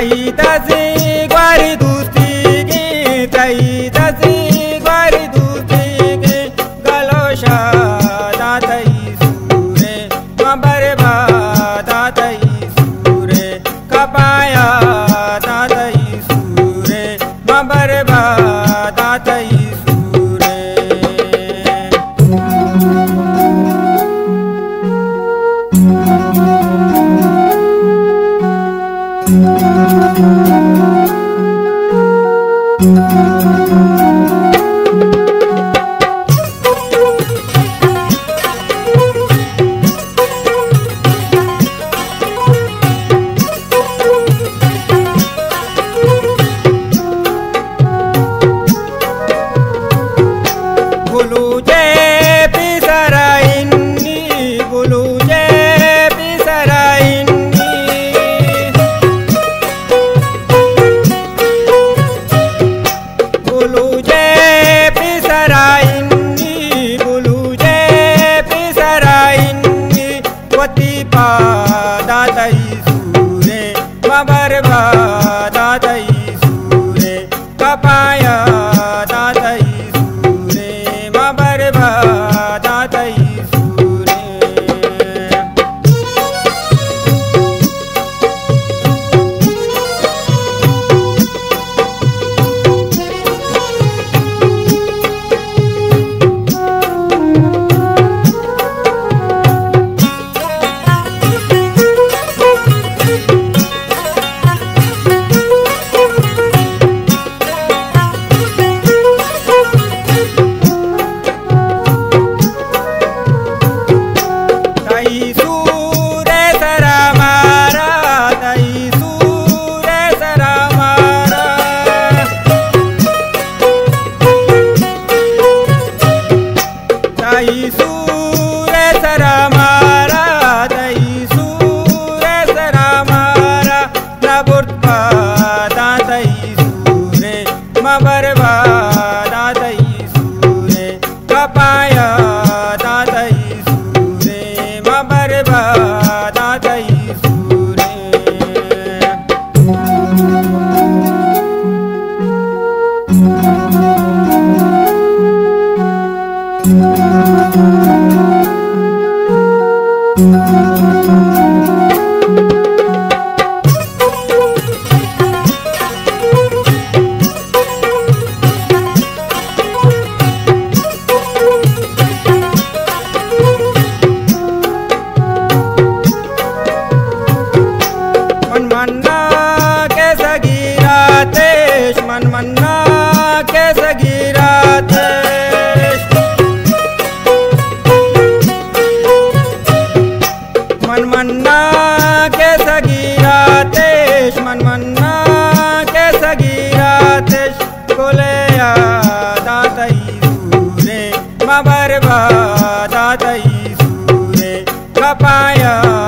traídas iguais dos tigres, traídas iguais dos tigres, galocha. పాదాతయ్య Fire.